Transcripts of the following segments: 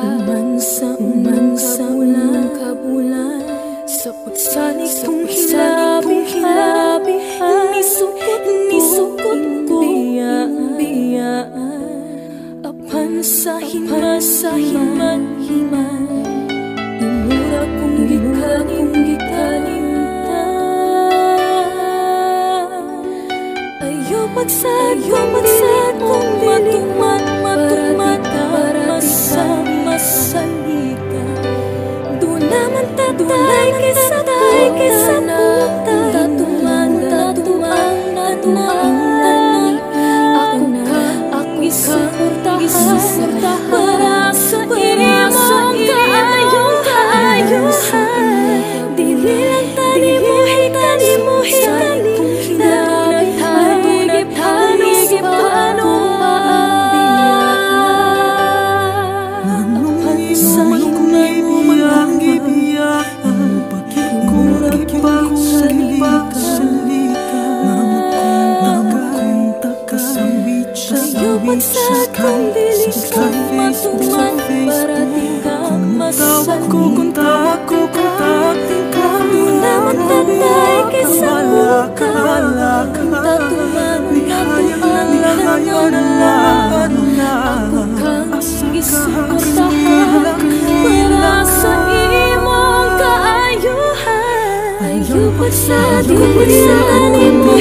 Umansa, umansa, ulan, kabulan Sa pagsanig kong hilabihan. Inisukot, inisukot ko. Biyaan Apan sa himan, sa himan, himan Imura kong gikaling, gikaling Ayaw pagsad, ayaw pagsad kong matumat, matumat सदाई के सदाई के सदाई Ayupat sa dilim, ano mo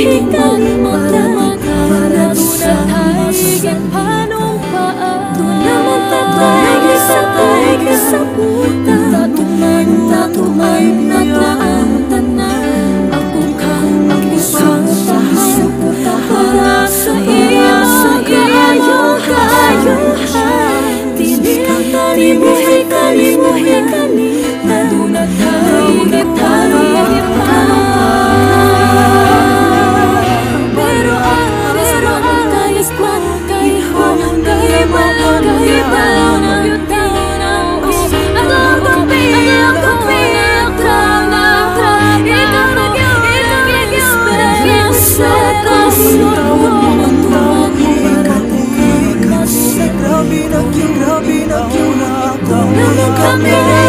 camino que una nada.